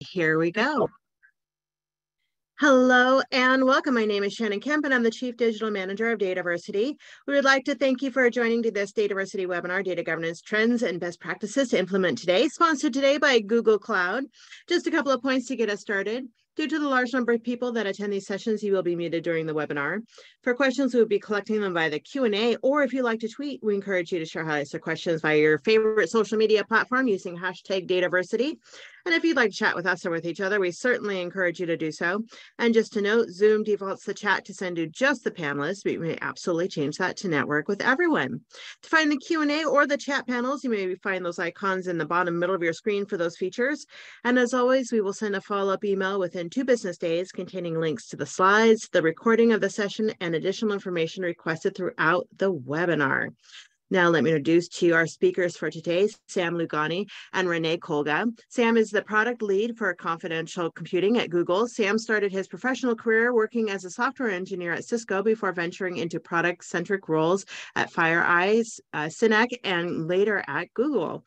Here we go. Hello and welcome. My name is Shannon Kemp and I'm the Chief Digital Manager of Dataversity. We would like to thank you for joining to this Dataversity webinar, Data Governance Trends and Best Practices to Implement Today, sponsored today by Google Cloud. Just a couple of points to get us started. Due to the large number of people that attend these sessions, you will be muted during the webinar. For questions, we will be collecting them via the Q&A, or if you like to tweet, we encourage you to share highlights or questions via your favorite social media platform using hashtag Dataversity. And if you'd like to chat with us or with each other, we certainly encourage you to do so. And just to note, Zoom defaults the chat to send to just the panelists. but We may absolutely change that to network with everyone. To find the Q&A or the chat panels, you may find those icons in the bottom middle of your screen for those features. And as always, we will send a follow-up email within two business days containing links to the slides, the recording of the session, and additional information requested throughout the webinar. Now let me introduce to you our speakers for today, Sam Lugani and Renee Kolga. Sam is the product lead for confidential computing at Google. Sam started his professional career working as a software engineer at Cisco before venturing into product-centric roles at FireEye, uh, Synack, and later at Google.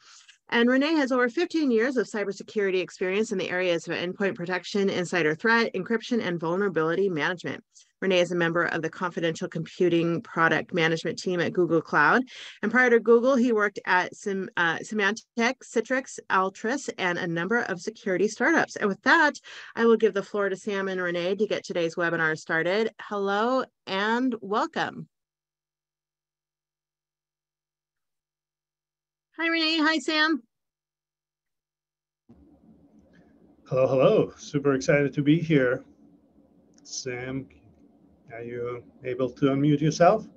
And Renee has over 15 years of cybersecurity experience in the areas of endpoint protection, insider threat, encryption, and vulnerability management. Renee is a member of the confidential computing product management team at Google Cloud. And prior to Google, he worked at Sim, uh, Symantec, Citrix, Altiris, and a number of security startups. And with that, I will give the floor to Sam and Renee to get today's webinar started. Hello and welcome. Hi, Renee. Hi, Sam. Hello, hello. Super excited to be here. Sam, are you able to unmute yourself?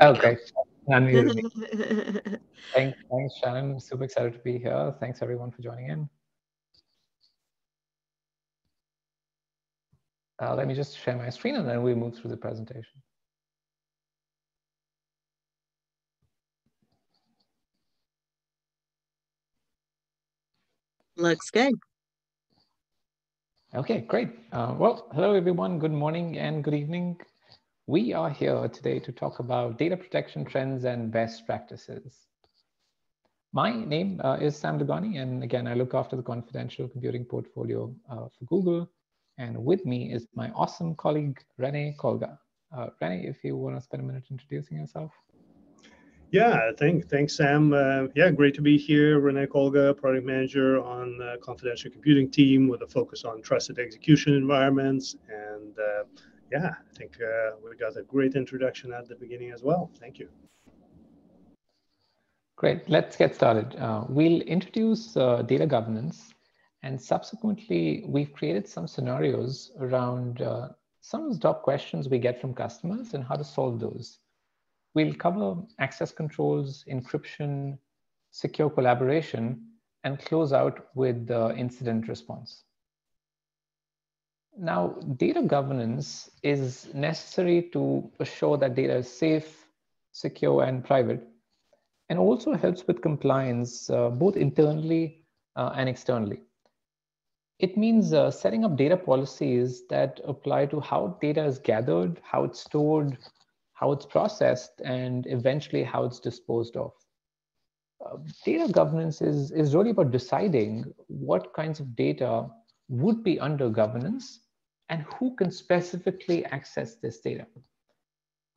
Okay. great. Unmuted me. thanks, thanks, Shannon. Super excited to be here. Thanks, everyone, for joining in. Uh, let me just share my screen and then we move through the presentation. Looks good. Okay, great. Uh, well, hello everyone. Good morning and good evening. We are here today to talk about data protection trends and best practices. My name uh, is Sam Lugani, and again, I look after the confidential computing portfolio uh, for Google. And with me is my awesome colleague, Renee Kolga. Uh, Renee, if you want to spend a minute introducing yourself. Yeah, thank, thanks, Sam. Uh, yeah, great to be here. Renee Kolga, product manager on the confidential computing team with a focus on trusted execution environments. And uh, yeah, I think uh, we got a great introduction at the beginning as well. Thank you. Great, let's get started. Uh, we'll introduce uh, data governance and subsequently we've created some scenarios around uh, some of the top questions we get from customers and how to solve those. We'll cover access controls, encryption, secure collaboration, and close out with the incident response. Now, data governance is necessary to assure that data is safe, secure, and private, and also helps with compliance uh, both internally uh, and externally. It means uh, setting up data policies that apply to how data is gathered, how it's stored, how it's processed, and eventually how it's disposed of. Uh, data governance is, is really about deciding what kinds of data would be under governance and who can specifically access this data.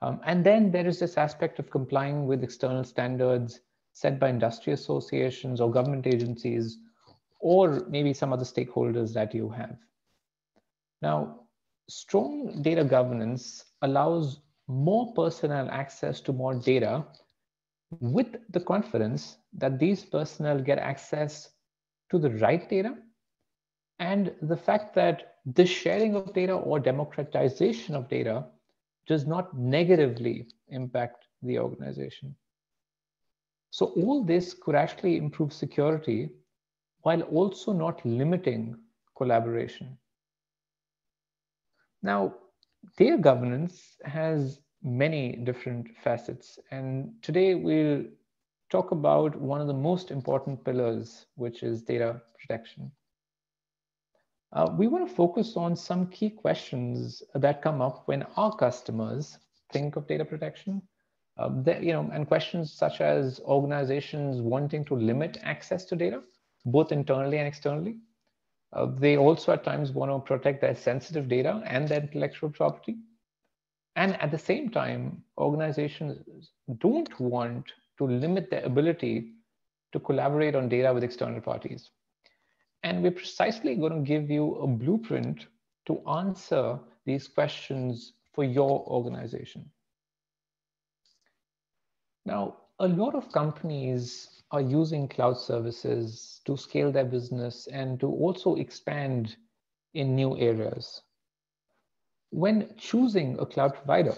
Um, and then there is this aspect of complying with external standards set by industry associations or government agencies, or maybe some other stakeholders that you have. Now, strong data governance allows more personnel access to more data with the confidence that these personnel get access to the right data and the fact that the sharing of data or democratization of data does not negatively impact the organization. So all this could actually improve security while also not limiting collaboration. Now, data governance has many different facets. And today we'll talk about one of the most important pillars, which is data protection. Uh, we want to focus on some key questions that come up when our customers think of data protection. Uh, you know, and questions such as organizations wanting to limit access to data, both internally and externally, Uh, they also at times want to protect their sensitive data and their intellectual property. And at the same time, organizations don't want to limit their ability to collaborate on data with external parties. And we're precisely going to give you a blueprint to answer these questions for your organization. Now, a lot of companies are using cloud services to scale their business and to also expand in new areas. When choosing a cloud provider,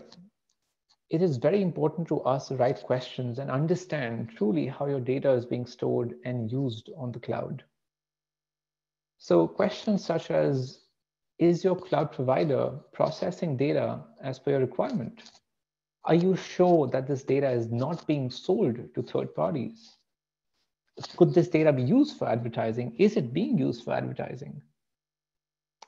it is very important to ask the right questions and understand truly how your data is being stored and used on the cloud. So questions such as, is your cloud provider processing data as per your requirement? Are you sure that this data is not being sold to third parties? Could this data be used for advertising? Is it being used for advertising?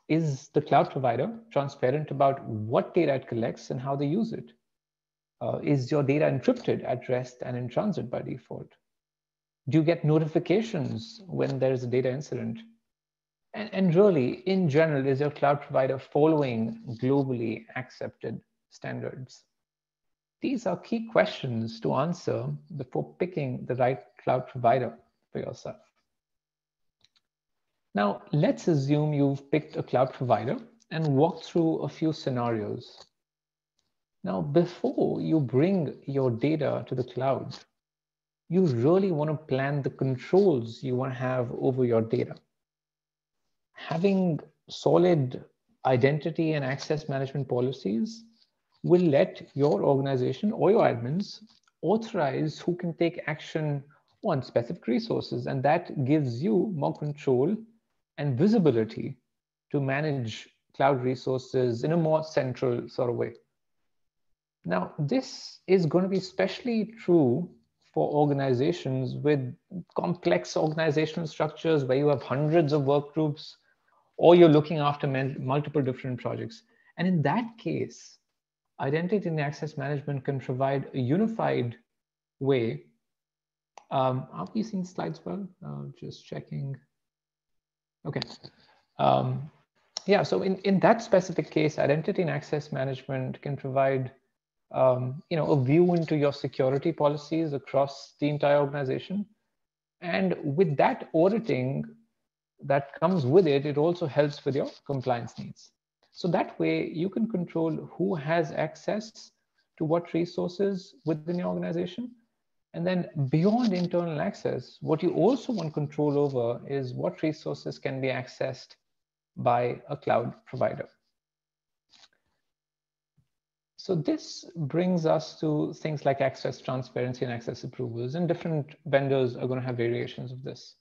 Is the cloud provider transparent about what data it collects and how they use it? Uh, is your data encrypted at rest and in transit by default? Do you get notifications when there is a data incident? And, and really, in general, is your cloud provider following globally accepted standards? These are key questions to answer before picking the right cloud provider for yourself. Now, let's assume you've picked a cloud provider and walked through a few scenarios. Now, before you bring your data to the cloud, you really want to plan the controls you want to have over your data. Having solid identity and access management policies will let your organization or your admins authorize who can take action on specific resources. And that gives you more control and visibility to manage cloud resources in a more central sort of way. Now, this is going to be especially true for organizations with complex organizational structures where you have hundreds of work groups or you're looking after multiple different projects. And in that case, identity and access management can provide a unified way. Um, are we seeing slides well? Uh, just checking. Okay. Um, yeah, so in, in that specific case, identity and access management can provide um, you know, a view into your security policies across the entire organization. And with that auditing that comes with it, it also helps with your compliance needs. So that way you can control who has access to what resources within your organization. And then beyond internal access, what you also want control over is what resources can be accessed by a cloud provider. So this brings us to things like access transparency and access approvals and different vendors are going to have variations of this.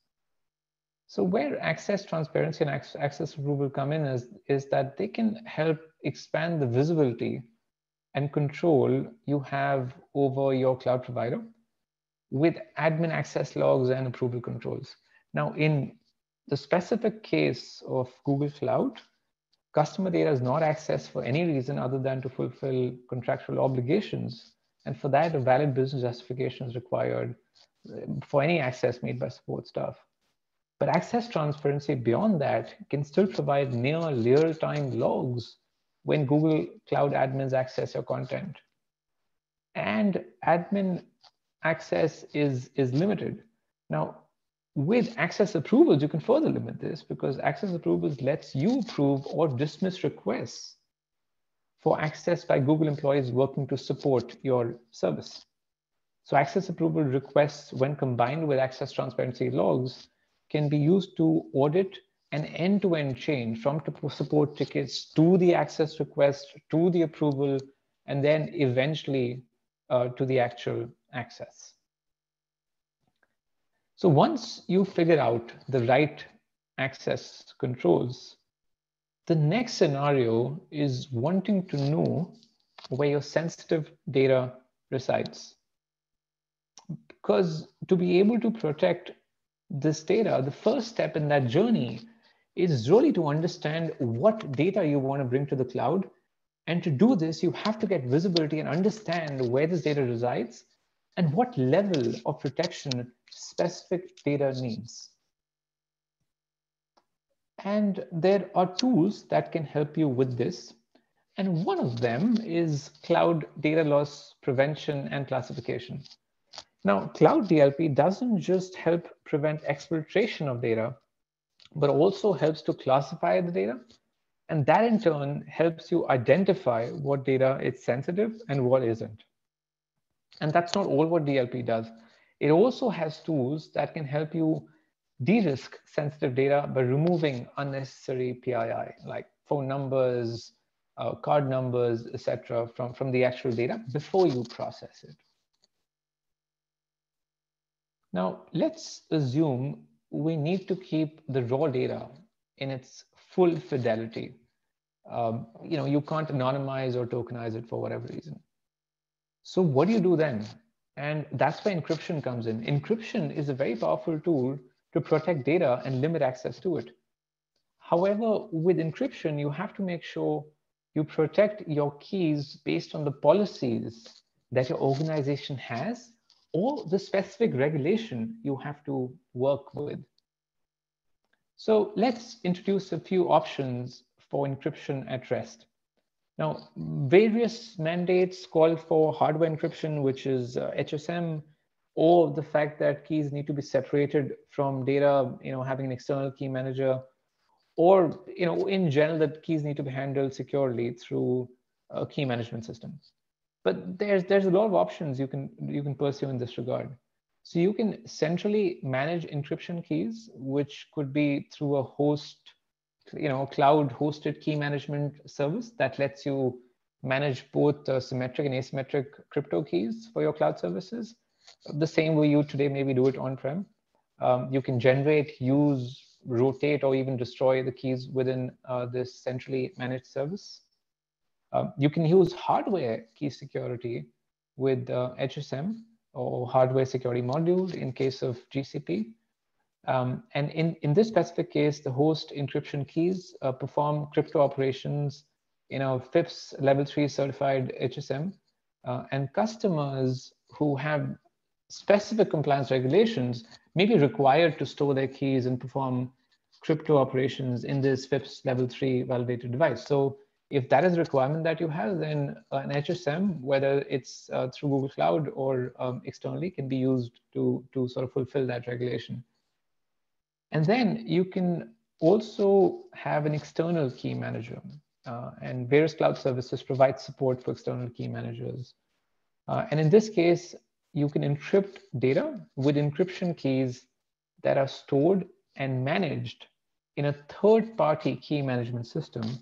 So where access transparency and access approval come in is, is that they can help expand the visibility and control you have over your cloud provider with admin access logs and approval controls. Now, in the specific case of Google Cloud, customer data is not accessed for any reason other than to fulfill contractual obligations. And for that, a valid business justification is required uh, for any access made by support staff. But access transparency beyond that can still provide near real-time logs when Google Cloud admins access your content. And admin access is, is limited. Now, with access approvals, you can further limit this because access approvals lets you approve or dismiss requests for access by Google employees working to support your service. So access approval requests, when combined with access transparency logs, can be used to audit an end-to-end change from support tickets to the access request to the approval and then eventually uh, to the actual access. So once you figure out the right access controls, the next scenario is wanting to know where your sensitive data resides. Because to be able to protect this data, the first step in that journey is really to understand what data you want to bring to the cloud. And to do this, you have to get visibility and understand where this data resides and what level of protection specific data needs. And there are tools that can help you with this. And one of them is cloud data loss prevention and classification. Now, Cloud DLP doesn't just help prevent exfiltration of data, but also helps to classify the data. And that in turn helps you identify what data is sensitive and what isn't. And that's not all what DLP does. It also has tools that can help you de-risk sensitive data by removing unnecessary PII, like phone numbers, uh, card numbers, etc., from, from the actual data before you process it. Now, let's assume we need to keep the raw data in its full fidelity. Um, you know, you can't anonymize or tokenize it for whatever reason. So what do you do then? And that's where encryption comes in. Encryption is a very powerful tool to protect data and limit access to it. However, with encryption, you have to make sure you protect your keys based on the policies that your organization has or the specific regulation you have to work with. So let's introduce a few options for encryption at rest. Now, various mandates call for hardware encryption, which is uh, HSM, or the fact that keys need to be separated from data, you know, having an external key manager, or, you know, in general, that keys need to be handled securely through a key management system. But there's there's a lot of options you can you can pursue in this regard. So you can centrally manage encryption keys which could be through a host you know cloud hosted key management service that lets you manage both symmetric and asymmetric crypto keys for your cloud services. The same way you today maybe do it on-prem. Um, you can generate use rotate or even destroy the keys within uh, this centrally managed service. Um, you can use hardware key security with uh, HSM or hardware security module in case of GCP. Um, and in, in this specific case, the host encryption keys uh, perform crypto operations in a FIPS level three certified HSM. Uh, and customers who have specific compliance regulations may be required to store their keys and perform crypto operations in this FIPS level three validated device. So if that is a requirement that you have, then an HSM, whether it's uh, through Google Cloud or um, externally, can be used to, to sort of fulfill that regulation. And then you can also have an external key manager. Uh, and various cloud services provide support for external key managers. Uh, and in this case, you can encrypt data with encryption keys that are stored and managed in a third party key management system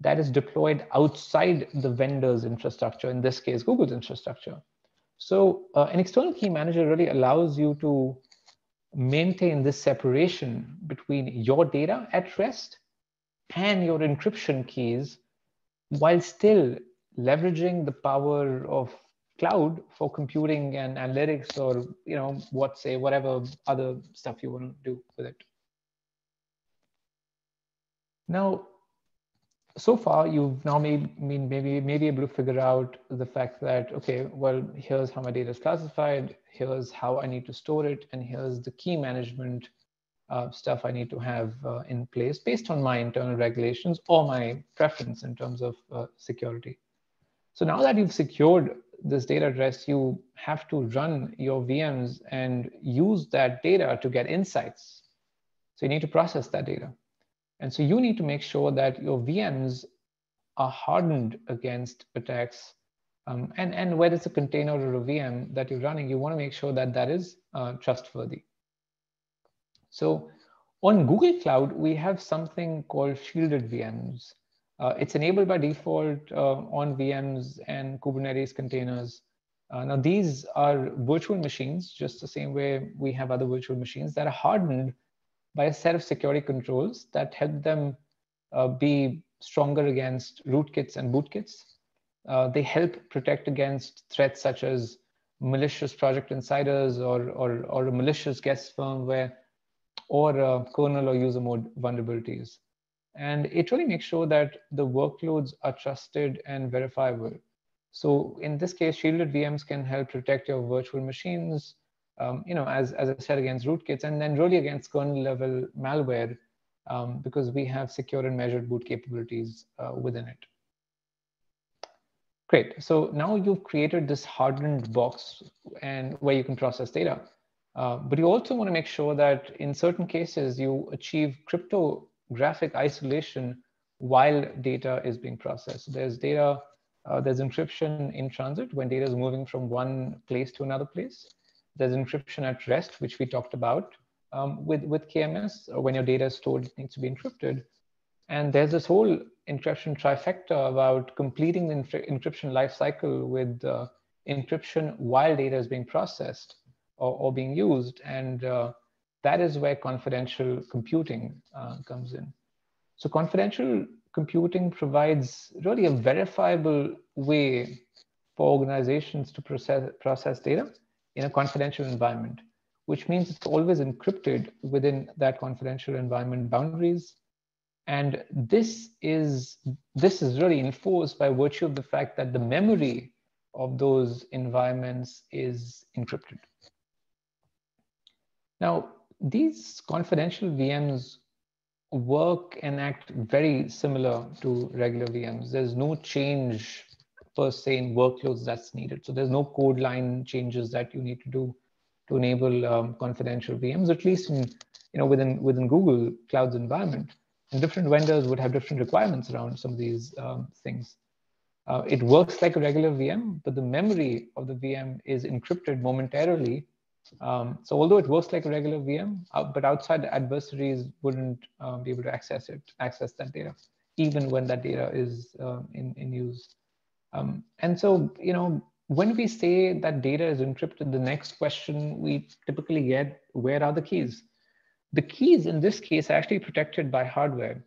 that is deployed outside the vendor's infrastructure, in this case, Google's infrastructure. So uh, an external key manager really allows you to maintain this separation between your data at rest and your encryption keys while still leveraging the power of cloud for computing and analytics or you know what say whatever other stuff you want to do with it. Now so far you've now maybe mean maybe maybe able to figure out the fact that okay well here's how my data is classified here's how i need to store it and here's the key management uh, stuff i need to have uh, in place based on my internal regulations or my preference in terms of uh, security. So now that you've secured this data at rest you have to run your vms and use that data to get insights. So you need to process that data and so you need to make sure that your VMs are hardened against attacks. Um, and, and whether it's a container or a VM that you're running, you want to make sure that that is uh, trustworthy. So on Google Cloud, we have something called shielded VMs. Uh, it's enabled by default uh, on VMs and Kubernetes containers. Uh, now, these are virtual machines, just the same way we have other virtual machines that are hardened by a set of security controls that help them uh, be stronger against rootkits and bootkits. Uh, they help protect against threats such as malicious project insiders or, or, or a malicious guest firmware or uh, kernel or user mode vulnerabilities. And it really makes sure that the workloads are trusted and verifiable. So in this case, shielded VMs can help protect your virtual machines, um, you know, as, as I said, against rootkits, and then really against kernel level malware um, because we have secure and measured boot capabilities uh, within it. Great. So now you've created this hardened box and where you can process data. Uh, but you also want to make sure that in certain cases you achieve cryptographic isolation while data is being processed. There's data, uh, there's encryption in transit when data is moving from one place to another place. There's encryption at rest, which we talked about um, with, with KMS, or when your data is stored, it needs to be encrypted. And there's this whole encryption trifecta about completing the encryption lifecycle with uh, encryption while data is being processed or, or being used. And uh, that is where confidential computing uh, comes in. So confidential computing provides really a verifiable way for organizations to process, process data in a confidential environment, which means it's always encrypted within that confidential environment boundaries. And this is, this is really enforced by virtue of the fact that the memory of those environments is encrypted. Now, these confidential VMs work and act very similar to regular VMs. There's no change per se in workloads that's needed. So there's no code line changes that you need to do to enable um, confidential VMs, at least in, you know, within, within Google Cloud's environment. And different vendors would have different requirements around some of these um, things. Uh, it works like a regular VM, but the memory of the VM is encrypted momentarily um, so although it works like a regular VM, uh, but outside adversaries wouldn't uh, be able to access it, access that data, even when that data is uh, in, in use. Um, and so, you know, when we say that data is encrypted, the next question we typically get, where are the keys? The keys in this case are actually protected by hardware.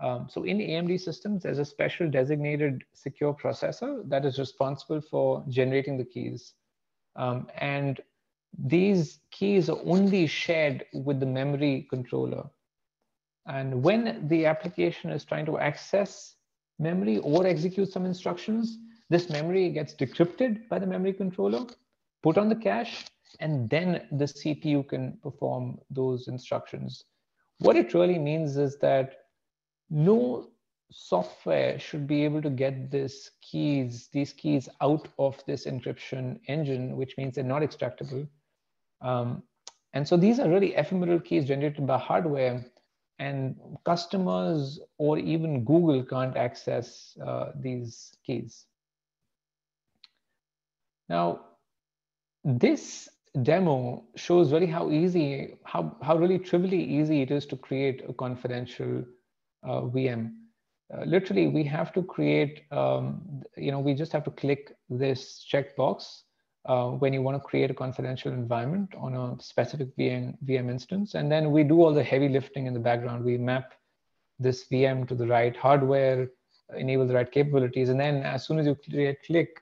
Um, so in AMD systems, there's a special designated secure processor that is responsible for generating the keys. Um, and these keys are only shared with the memory controller. And when the application is trying to access memory or execute some instructions, this memory gets decrypted by the memory controller, put on the cache, and then the CPU can perform those instructions. What it really means is that no software should be able to get this keys, these keys out of this encryption engine, which means they're not extractable. Um, and so these are really ephemeral keys generated by hardware and customers or even Google can't access uh, these keys. Now, this demo shows really how easy, how, how really trivially easy it is to create a confidential uh, VM. Uh, literally, we have to create, um, you know, we just have to click this checkbox uh, when you want to create a confidential environment on a specific VM, VM instance. And then we do all the heavy lifting in the background. We map this VM to the right hardware, enable the right capabilities. And then as soon as you click,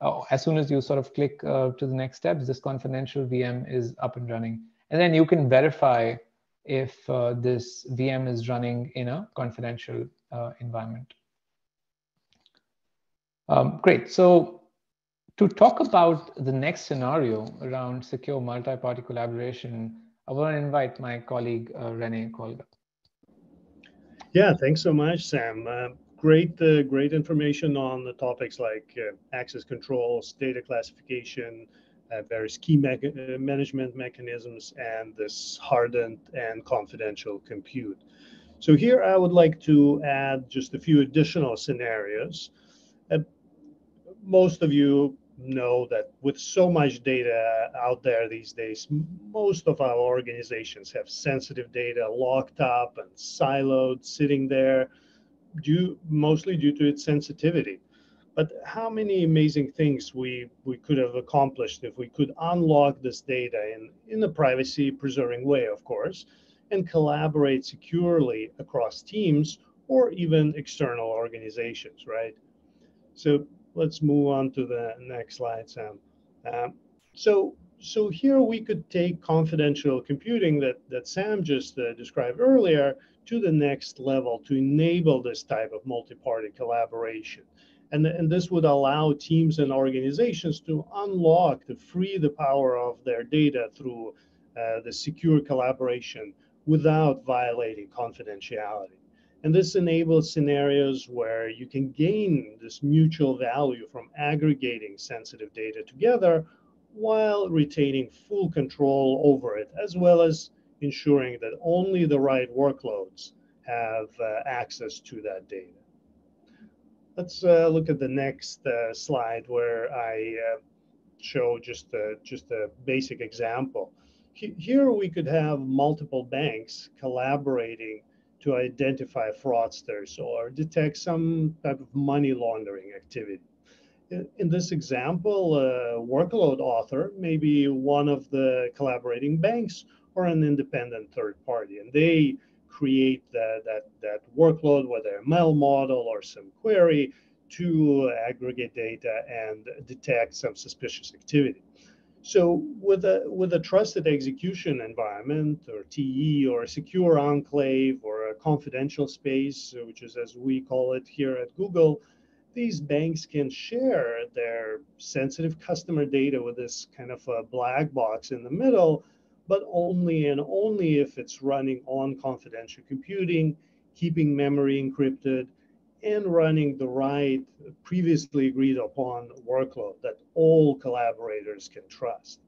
uh, as soon as you sort of click uh, to the next steps, this confidential VM is up and running. And then you can verify if uh, this VM is running in a confidential uh, environment. Um, great. So to talk about the next scenario around secure multi-party collaboration, I want to invite my colleague, uh, Rene Kolga. Yeah, thanks so much, Sam. Uh, great, uh, great information on the topics like uh, access controls, data classification, uh, various key uh, management mechanisms, and this hardened and confidential compute. So here I would like to add just a few additional scenarios. most of you know that with so much data out there these days, most of our organizations have sensitive data locked up and siloed, sitting there, due mostly due to its sensitivity. But how many amazing things we, we could have accomplished if we could unlock this data in, in a privacy preserving way, of course, and collaborate securely across teams or even external organizations, right? So let's move on to the next slide, Sam. Um, so, so here we could take confidential computing that, that Sam just uh, described earlier to the next level to enable this type of multi-party collaboration. And, and this would allow teams and organizations to unlock, to free the power of their data through uh, the secure collaboration without violating confidentiality. And this enables scenarios where you can gain this mutual value from aggregating sensitive data together while retaining full control over it, as well as ensuring that only the right workloads have uh, access to that data. Let's uh, look at the next uh, slide where I uh, show just a, just a basic example. Here we could have multiple banks collaborating to identify fraudsters or detect some type of money laundering activity. In this example, workload author may be one of the collaborating banks or an independent third party, and they create that, that, workload, whether a ML model or some query, to aggregate data and detect some suspicious activity. So with a with a trusted execution environment or TEE or a secure enclave or a confidential space, which is as we call it here at Google, these banks can share their sensitive customer data with this kind of a black box in the middle, but only and only if it's running on confidential computing, keeping memory encrypted, and running the right previously agreed upon workload that all collaborators can trust.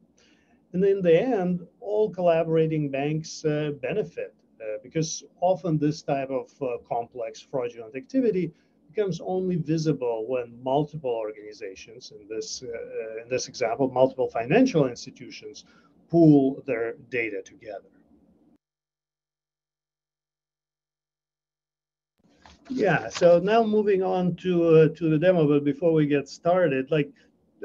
And in the end, all collaborating banks uh, benefit uh, because often this type of uh, complex fraudulent activity becomes only visible when multiple organizations, in this, uh, uh, in this example, multiple financial institutions, pool their data together. Yeah, so now moving on to uh, to the demo, but before we get started, like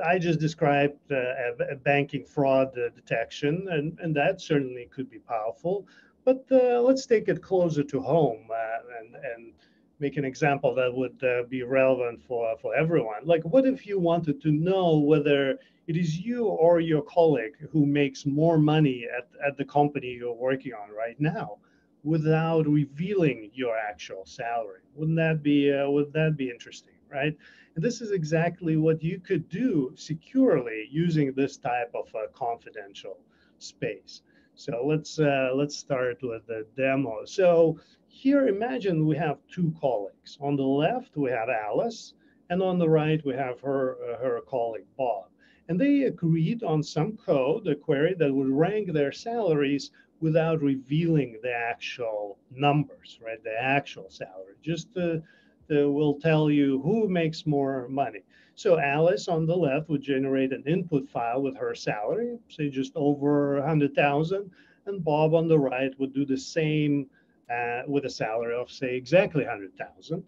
I just described uh, a, a, banking fraud uh, detection, and, and that certainly could be powerful. But uh, let's take it closer to home uh, and, and make an example that would uh, be relevant for, for everyone. Like, what if you wanted to know whether it is you or your colleague who makes more money at, at the company you're working on right now? without revealing your actual salary. Wouldn't that be uh, would that be interesting, right? And this is exactly what you could do securely using this type of a confidential space. So let's uh, let's start with the demo. So here, imagine we have two colleagues. On the left, we have Alice, and on the right, we have her uh, her colleague Bob. And they agreed on some code, a query that would rank their salaries without revealing the actual numbers, right? The actual salary. Just the, the will tell you who makes more money. So Alice on the left would generate an input file with her salary, say just over 100,000, and Bob on the right would do the same uh, with a salary of say exactly 100,000.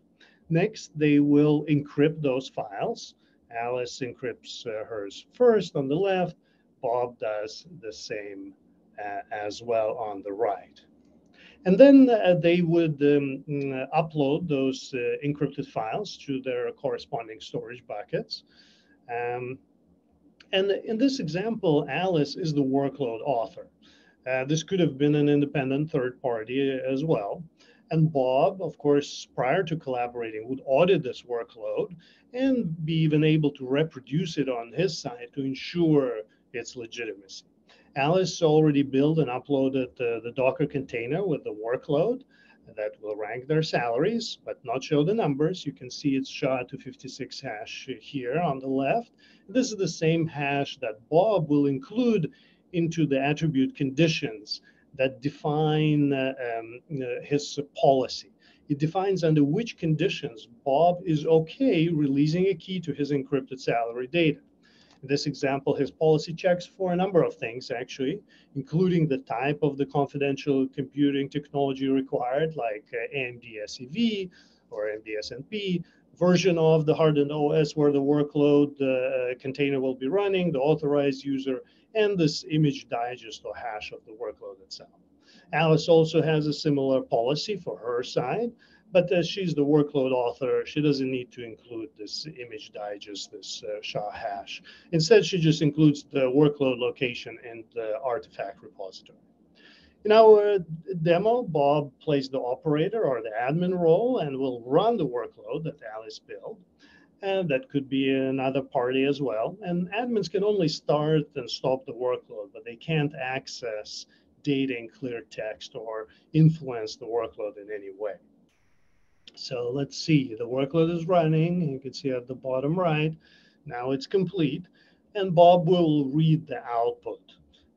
Next, they will encrypt those files. Alice encrypts uh, hers first on the left. Bob does the same uh, as well on the right. And then uh, they would um, mm, upload those uh, encrypted files to their corresponding storage buckets. Um, and in this example, Alice is the workload author. Uh, this could have been an independent third party as well. And Bob, of course, prior to collaborating, would audit this workload and be even able to reproduce it on his side to ensure its legitimacy. Alice already built and uploaded the, the Docker container with the workload that will rank their salaries, but not show the numbers. You can see it's SHA-256 hash here on the left. This is the same hash that Bob will include into the attribute conditions that define uh, um, uh, his policy. It defines under which conditions Bob is okay releasing a key to his encrypted salary data. In this example, his policy checks for a number of things, actually, including the type of the confidential computing technology required, like uh, AMD SEV or AMD SNP, version of the hardened OS where the workload uh, container will be running, the authorized user, and this image digest or hash of the workload itself. Alice also has a similar policy for her side, but she's the workload author. She doesn't need to include this image digest, this uh, SHA hash. Instead, she just includes the workload location and the artifact repository. In our demo, Bob plays the operator or the admin role and will run the workload that Alice built. And that could be another party as well. And admins can only start and stop the workload, but they can't access data in clear text or influence the workload in any way. So let's see, the workload is running. You can see at the bottom right, now it's complete. And Bob will read the output.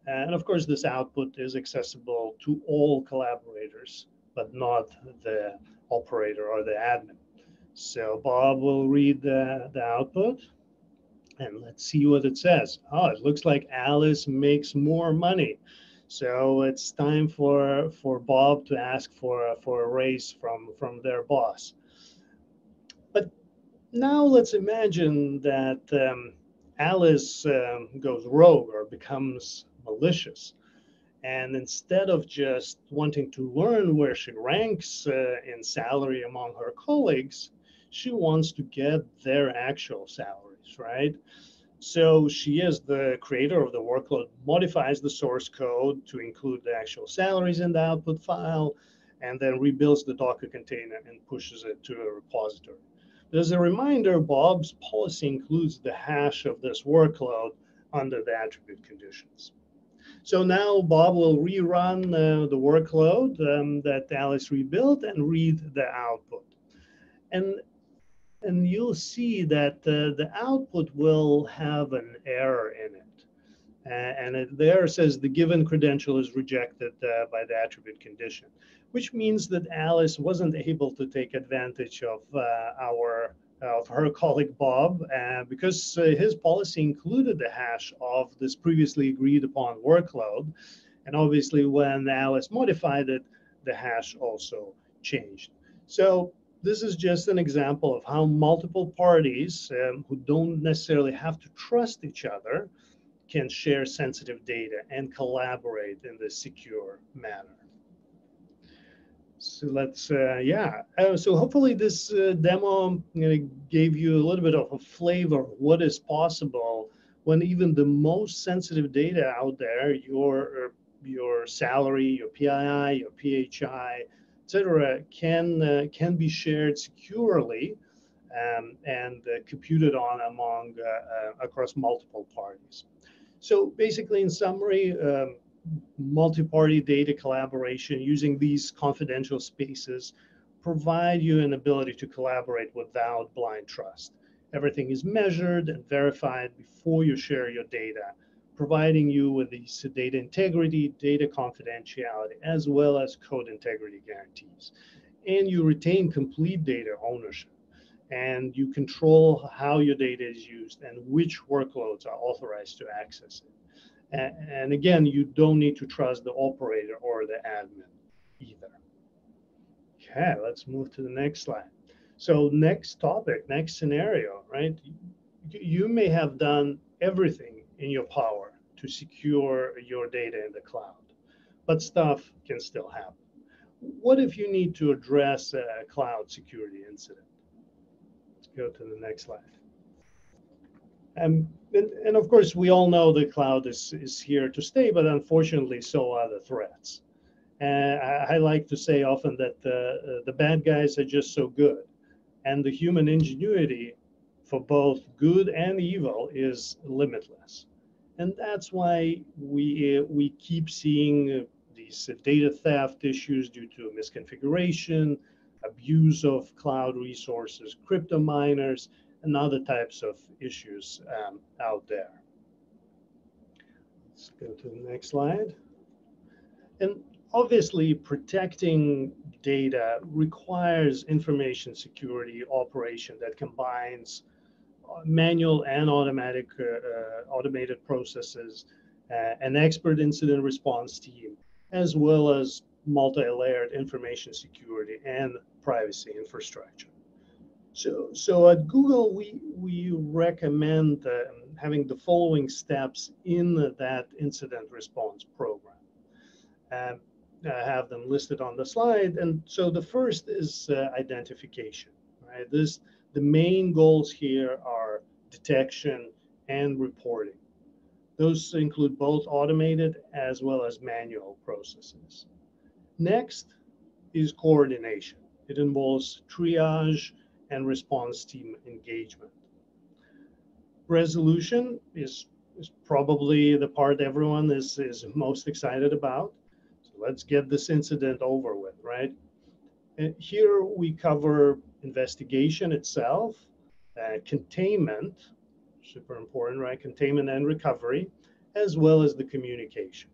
And of course, this output is accessible to all collaborators, but not the operator or the admin. So Bob will read the, the output and let's see what it says. Oh, it looks like Alice makes more money. So it's time for for Bob to ask for for a raise from from their boss. But now let's imagine that um, Alice um, goes rogue or becomes malicious. And instead of just wanting to learn where she ranks uh, in salary among her colleagues, she wants to get their actual salaries, right? So she, as the creator of the workload, modifies the source code to include the actual salaries in the output file, and then rebuilds the Docker container and pushes it to a repository. As a reminder, Bob's policy includes the hash of this workload under the attribute conditions. So now Bob will rerun uh, the workload um, that Alice rebuilt and read the output. And and you'll see that uh, the output will have an error in it. Uh, and it there says the given credential is rejected uh, by the attribute condition, which means that Alice wasn't able to take advantage of uh, our of her colleague Bob uh, because uh, his policy included the hash of this previously agreed upon workload. And obviously when Alice modified it, the hash also changed. So this is just an example of how multiple parties um, who don't necessarily have to trust each other can share sensitive data and collaborate in this secure manner. So let's, uh, yeah. Uh, so hopefully this uh, demo you know, gave you a little bit of a flavor of what is possible when even the most sensitive data out there, your your salary, your PII, your PHI, etc., can uh, can be shared securely um, and uh, computed on among uh, uh, across multiple parties. So basically, in summary, um, multi-party data collaboration using these confidential spaces provide you an ability to collaborate without blind trust. Everything is measured and verified before you share your data providing you with these data integrity, data confidentiality, as well as code integrity guarantees. And you retain complete data ownership and you control how your data is used and which workloads are authorized to access it. And, and again, you don't need to trust the operator or the admin either. Okay, let's move to the next slide. So next topic, next scenario, right? You may have done everything in your power to secure your data in the cloud. But stuff can still happen. What if you need to address a cloud security incident? Let's go to the next slide. Um, and, and of course, we all know the cloud is, is here to stay, but unfortunately, so are the threats. And I, I like to say often that uh, the bad guys are just so good, and the human ingenuity for both good and evil is limitless. And that's why we, uh, we keep seeing uh, these uh, data theft issues due to misconfiguration, abuse of cloud resources, crypto miners, and other types of issues um, out there. Let's go to the next slide. And obviously, protecting data requires information security operation that combines manual and automatic uh, uh, automated processes, uh, an expert incident response team, as well as multi-layered information security and privacy infrastructure. So, so at Google, we, we recommend uh, having the following steps in that incident response program. Um, I have them listed on the slide. And so the first is uh, identification, right? This, the main goals here are detection and reporting. Those include both automated as well as manual processes. Next is coordination. It involves triage and response team engagement. Resolution is, is probably the part everyone is, is most excited about. So let's get this incident over with, right? And here we cover investigation itself, uh, containment, super important, right? Containment and recovery, as well as the communication.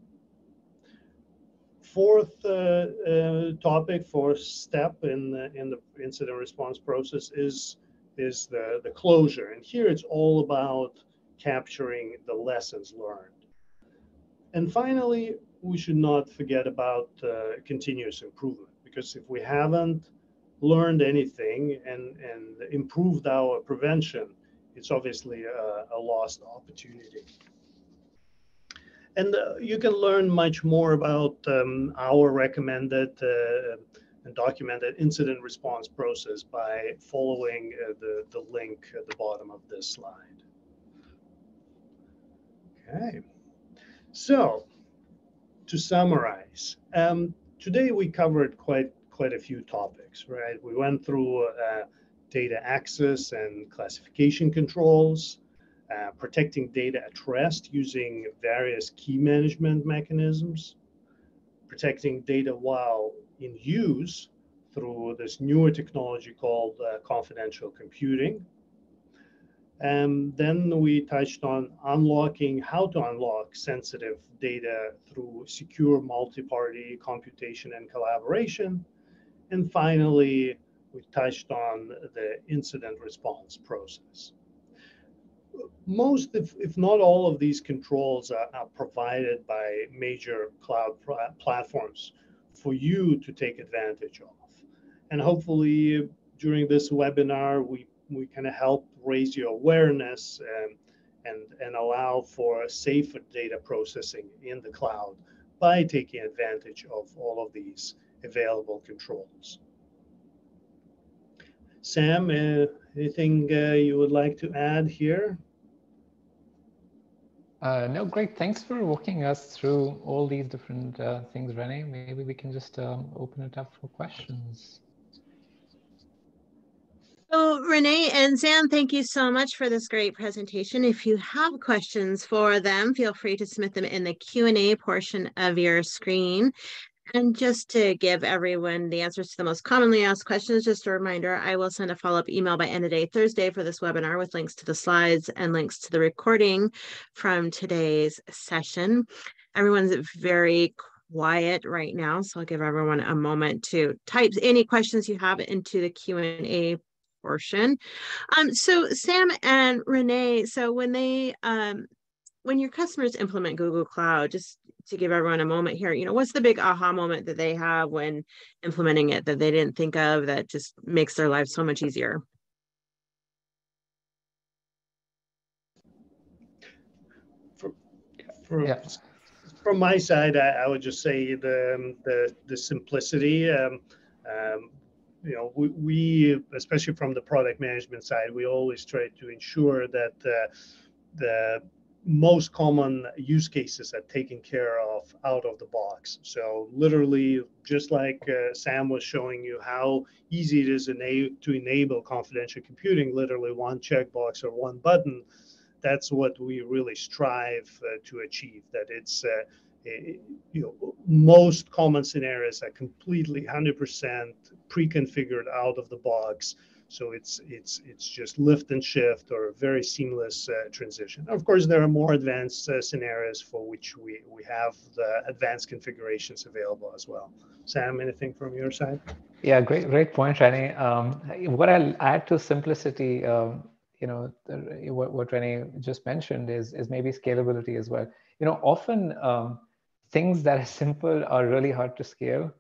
Fourth uh, uh, topic, fourth step in the, in the incident response process is, is the, the closure. And here it's all about capturing the lessons learned. And finally, we should not forget about uh, continuous improvement because if we haven't learned anything and, and improved our prevention, it's obviously a, a lost opportunity. And uh, you can learn much more about um, our recommended uh, and documented incident response process by following uh, the, the link at the bottom of this slide. Okay, so to summarize, um, today we covered quite quite a few topics, right? We went through uh, data access and classification controls, uh, protecting data at rest using various key management mechanisms, protecting data while in use through this newer technology called uh, confidential computing, and then we touched on unlocking how to unlock sensitive data through secure multi-party computation and collaboration. And finally, we touched on the incident response process. Most, if, if not all of these controls are, are provided by major cloud platforms for you to take advantage of. And hopefully during this webinar, we we kind of help raise your awareness and, and, and allow for safer data processing in the cloud by taking advantage of all of these available controls. Sam, uh, anything uh, you would like to add here? Uh, no, great. Thanks for walking us through all these different uh, things, Rene. Maybe we can just um, open it up for questions. So Renee and Sam, thank you so much for this great presentation. If you have questions for them, feel free to submit them in the Q&A portion of your screen. And just to give everyone the answers to the most commonly asked questions, just a reminder, I will send a follow-up email by end of day Thursday for this webinar with links to the slides and links to the recording from today's session. Everyone's very quiet right now, so I'll give everyone a moment to type any questions you have into the Q&A portion. Um, so Sam and Renee, so when they um, when your customers implement Google Cloud, just to give everyone a moment here, you know, what's the big aha moment that they have when implementing it that they didn't think of that just makes their lives so much easier? For, for, yeah. From my side, I, I, would just say the um, the, the simplicity. Um, um, you know, we, we, especially from the product management side, we always try to ensure that uh, the most common use cases are taken care of out of the box. So literally, just like uh, Sam was showing you how easy it is ena- to enable confidential computing, literally one checkbox or one button, that's what we really strive uh, to achieve. That it's uh, you know, most common scenarios are completely 100% pre-configured out of the box. So it's it's it's just lift and shift or a very seamless uh, transition. Of course, there are more advanced uh, scenarios for which we, we have the advanced configurations available as well. Sam, anything from your side? Yeah, great great point, Rene. Um, what I'll add to simplicity, um, you know, what, what Rene just mentioned is is maybe scalability as well. You know, often um, things that are simple are really hard to scale,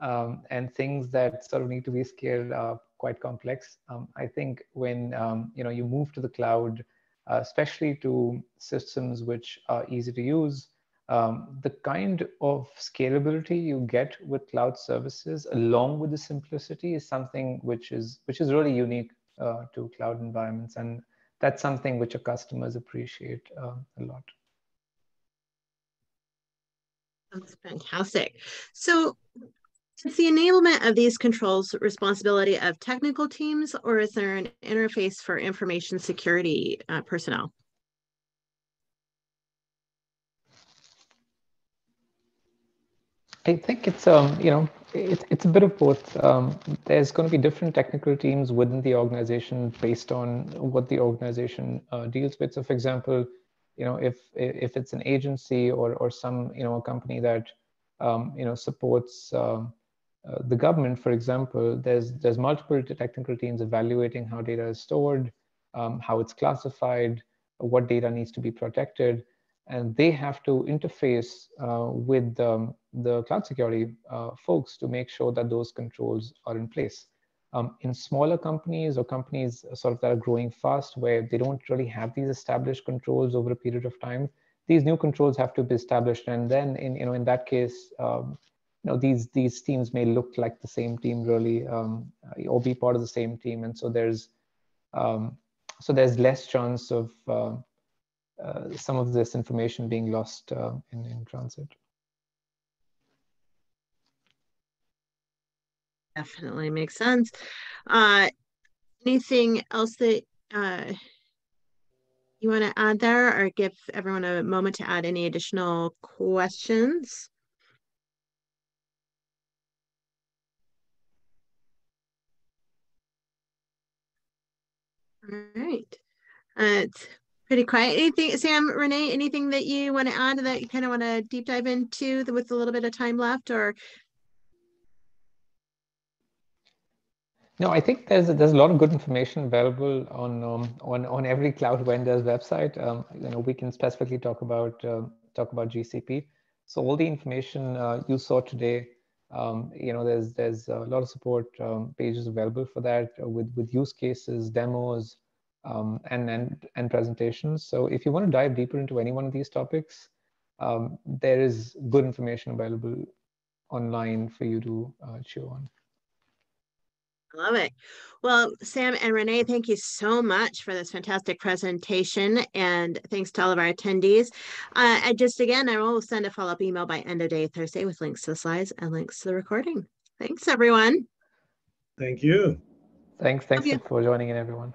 um, and things that sort of need to be scaled are quite complex. Um, I think when um, you know you move to the cloud, uh, especially to systems which are easy to use, um, the kind of scalability you get with cloud services, along with the simplicity, is something which is which is really unique uh, to cloud environments, and that's something which our customers appreciate uh, a lot. That's fantastic. So is the enablement of these controls responsibility of technical teams or is there an interface for information security uh, personnel? I think it's um you know it's it's a bit of both. Um, there's going to be different technical teams within the organization based on what the organization uh, deals with. So, for example, you know if if it's an agency or or some you know a company that um, you know supports um, uh, the government, for example, there's there's multiple technical teams evaluating how data is stored, um, how it's classified, what data needs to be protected, and they have to interface uh, with um, the cloud security uh, folks to make sure that those controls are in place. Um, in smaller companies or companies sort of that are growing fast where they don't really have these established controls over a period of time, these new controls have to be established. And then in, you know, in that case, um, you know, these, these teams may look like the same team really um, or be part of the same team. And so there's, um, so there's less chance of uh, uh, some of this information being lost uh, in, in transit. Definitely makes sense. Uh, anything else that uh, you want to add there or give everyone a moment to add any additional questions? All right. Uh, it's pretty quiet. Anything, Sam, Renee, anything that you want to add that you kind of want to deep dive into with a little bit of time left or No, I think there's a, there's a lot of good information available on um, on on every cloud vendor's website. Um, you know, we can specifically talk about uh, talk about GCP. So all the information uh, you saw today, um, you know, there's there's a lot of support um, pages available for that uh, with with use cases, demos, um, and and and presentations. So if you want to dive deeper into any one of these topics, um, there is good information available online for you to uh, chew on. I Love it. Well, Sam and Renee, thank you so much for this fantastic presentation. And thanks to all of our attendees. Uh, I just, again, I will send a follow-up email by end of day Thursday with links to the slides and links to the recording. Thanks, everyone. Thank you. Thanks. Thanks you. for joining in, everyone.